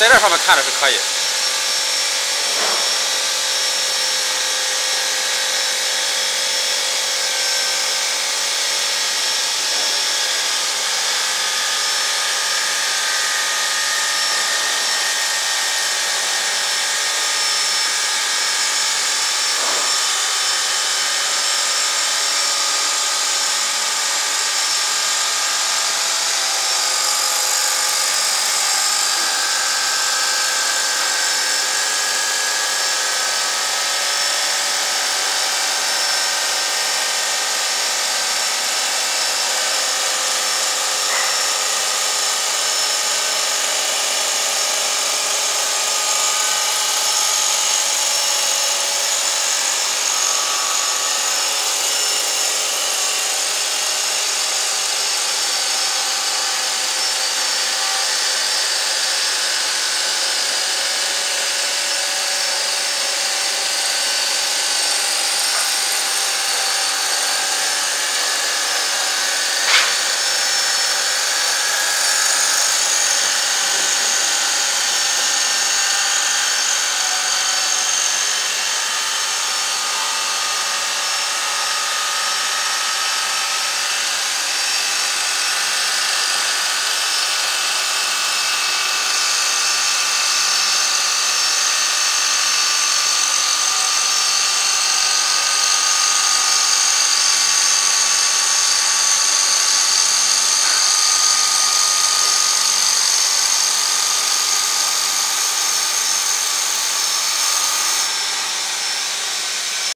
在这上面看着是可以